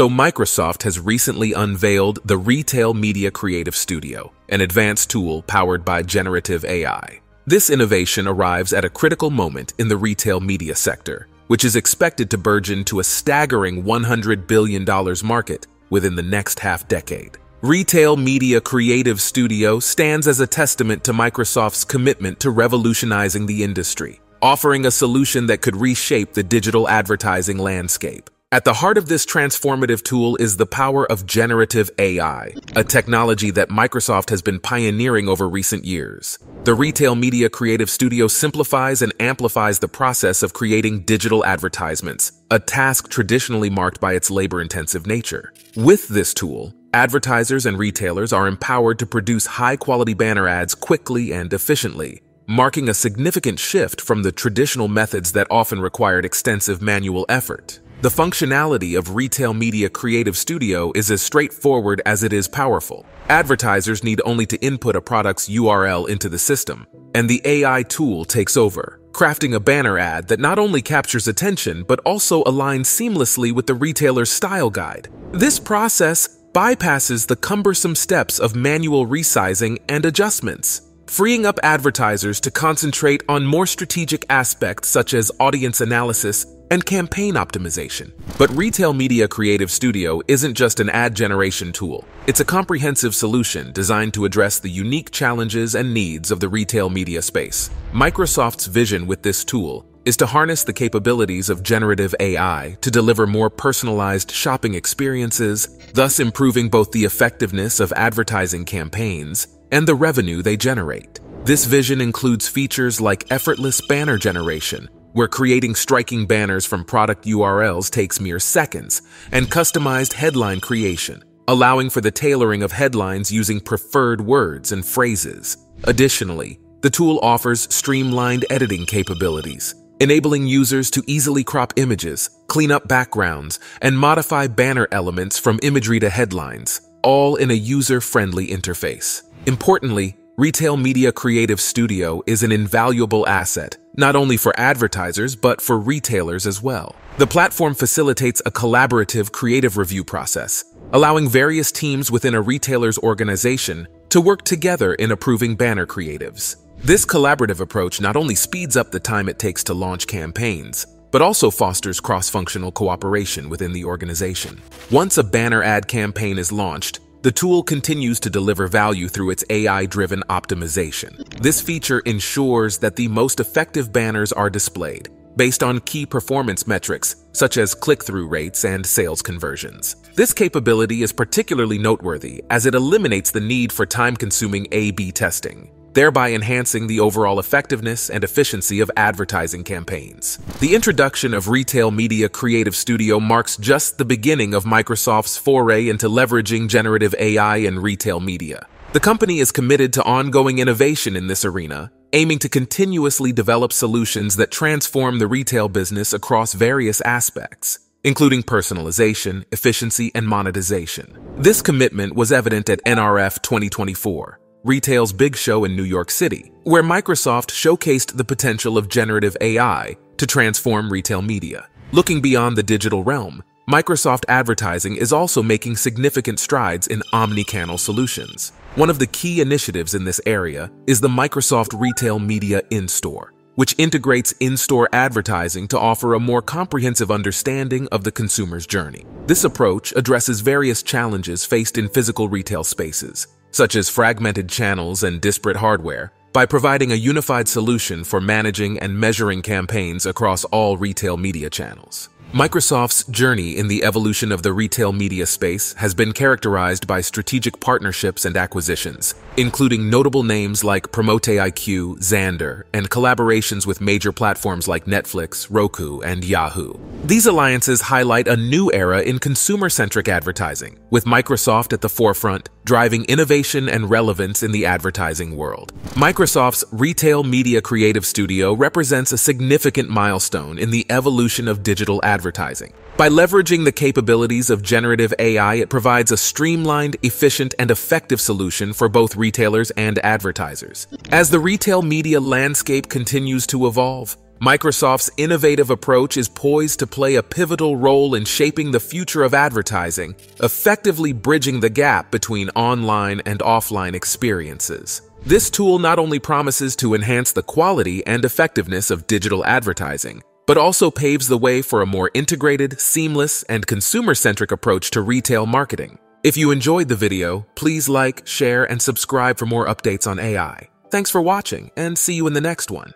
So Microsoft has recently unveiled the Retail Media Creative Studio, an advanced tool powered by generative AI. This innovation arrives at a critical moment in the retail media sector, which is expected to burgeon to a staggering $100 billion market within the next half decade. Retail Media Creative Studio stands as a testament to Microsoft's commitment to revolutionizing the industry, offering a solution that could reshape the digital advertising landscape. At the heart of this transformative tool is the power of generative AI, a technology that Microsoft has been pioneering over recent years. The Retail Media Creative Studio simplifies and amplifies the process of creating digital advertisements, a task traditionally marked by its labor-intensive nature. With this tool, Advertisers and retailers are empowered to produce high-quality banner ads quickly and efficiently, marking a significant shift from the traditional methods that often required extensive manual effort. The functionality of Retail Media Creative Studio is as straightforward as it is powerful. Advertisers need only to input a product's URL into the system, and the AI tool takes over, crafting a banner ad that not only captures attention but also aligns seamlessly with the retailer's style guide. This process bypasses the cumbersome steps of manual resizing and adjustments, freeing up advertisers to concentrate on more strategic aspects such as audience analysis and campaign optimization. But Retail Media Creative Studio isn't just an ad generation tool. It's a comprehensive solution designed to address the unique challenges and needs of the retail media space. Microsoft's vision with this tool is to harness the capabilities of generative AI to deliver more personalized shopping experiences, thus improving both the effectiveness of advertising campaigns and the revenue they generate. This vision includes features like effortless banner generation, where creating striking banners from product URLs takes mere seconds, and customized headline creation, allowing for the tailoring of headlines using preferred words and phrases. Additionally, the tool offers streamlined editing capabilities, enabling users to easily crop images, clean up backgrounds, and modify banner elements from imagery to headlines, all in a user-friendly interface. Importantly, Retail Media Creative Studio is an invaluable asset, not only for advertisers, but for retailers as well. The platform facilitates a collaborative creative review process, allowing various teams within a retailer's organization to work together in approving banner creatives. This collaborative approach not only speeds up the time it takes to launch campaigns, but also fosters cross-functional cooperation within the organization. Once a banner ad campaign is launched, the tool continues to deliver value through its AI-driven optimization. This feature ensures that the most effective banners are displayed, based on key performance metrics such as click-through rates and sales conversions. This capability is particularly noteworthy as it eliminates the need for time-consuming A-B testing thereby enhancing the overall effectiveness and efficiency of advertising campaigns. The introduction of Retail Media Creative Studio marks just the beginning of Microsoft's foray into leveraging generative AI in retail media. The company is committed to ongoing innovation in this arena, aiming to continuously develop solutions that transform the retail business across various aspects including personalization, efficiency, and monetization. This commitment was evident at NRF 2024, Retail's big show in New York City, where Microsoft showcased the potential of generative AI to transform retail media. Looking beyond the digital realm, Microsoft Advertising is also making significant strides in omni-channel solutions. One of the key initiatives in this area is the Microsoft Retail Media In-Store, which integrates in-store advertising to offer a more comprehensive understanding of the consumer's journey. This approach addresses various challenges faced in physical retail spaces, such as fragmented channels and disparate hardware, by providing a unified solution for managing and measuring campaigns across all retail media channels. Microsoft's journey in the evolution of the retail media space has been characterized by strategic partnerships and acquisitions, including notable names like PromoteIQ, Xandr, and collaborations with major platforms like Netflix, Roku, and Yahoo. These alliances highlight a new era in consumer-centric advertising, with Microsoft at the forefront, driving innovation and relevance in the advertising world. Microsoft's Retail Media Creative Studio represents a significant milestone in the evolution of digital advertising. By leveraging the capabilities of generative AI, it provides a streamlined, efficient, and effective solution for both retailers and advertisers. As the retail media landscape continues to evolve, Microsoft's innovative approach is poised to play a pivotal role in shaping the future of advertising, effectively bridging the gap between online and offline experiences. This tool not only promises to enhance the quality and effectiveness of digital advertising, but also paves the way for a more integrated, seamless, and consumer-centric approach to retail marketing. If you enjoyed the video, please like, share, and subscribe for more updates on AI. Thanks for watching, and see you in the next one.